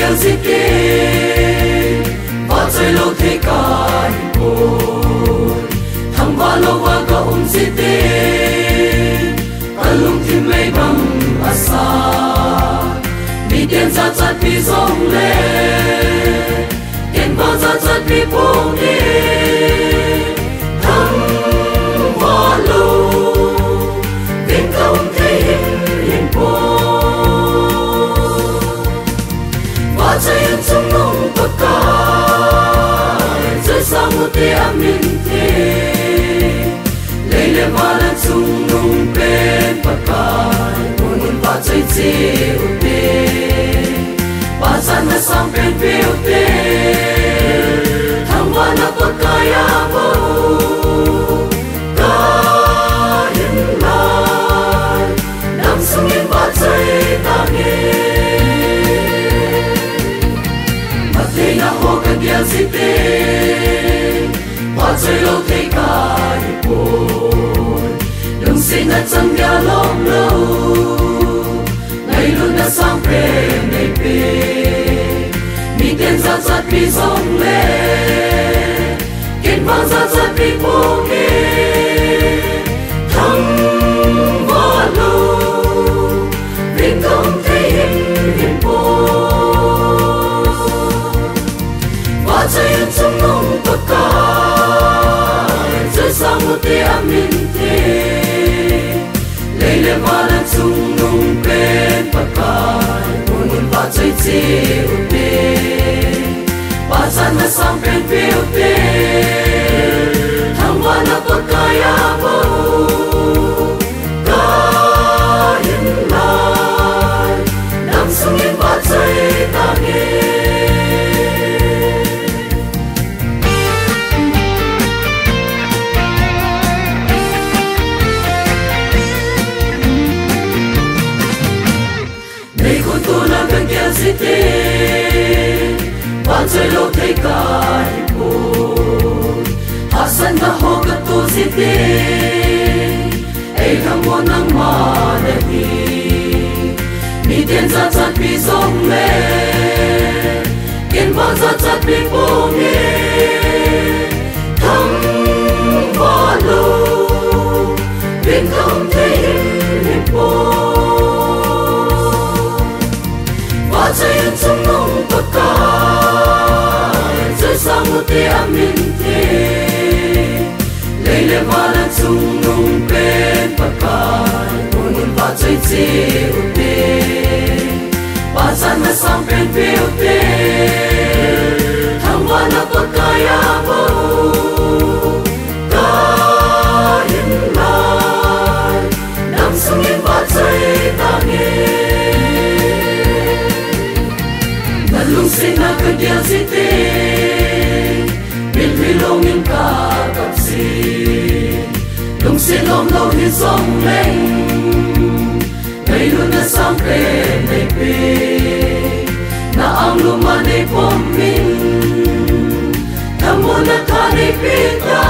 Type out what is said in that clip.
điều gì kê và chơi lâu thế cài bồi thằng va lâu va có ung gì tê cả lung thì mây bằng à xa. Mi tiền ra chặt mi rong te amin te leile mala chung nung pen pakai munun pa chai chi u te pa san na sam pen pe. u te đừng xin đã chẳng nhà lòng lâu ngày luôn đã sang về ngày về mi tên ra ra mi rong lệ kiến vang ra ra mi buông nghe thăng hoa lâu viên công thấy hình hình buồn và chơi trong nông tất cả sang te amin te qua lên sung nung bên bật cài buồn buồn và chơi chi ổn định và dân là sang bên phía si te Bạn rơi lâu thấy cài bồi Hạ sân ta hô cất tu si te Ê thằng mô năng mà nè hi Mi tiên ra chặt bị giống lê Kiên vang ra chặt bị bố nghe Thằng hoa lô Viên không thấy chơi trong nông tất cả rơi sang một tia amin thế lấy lệ hoa là chung nông bên bạc cài buồn buồn và chơi chi ưu tiên ba san là sang bên phiêu tê xin ôm lâu lo sông lên. Leng ngày lu na sam pe nei pe na ang lu ma nei pom min na mo na ka nei Pita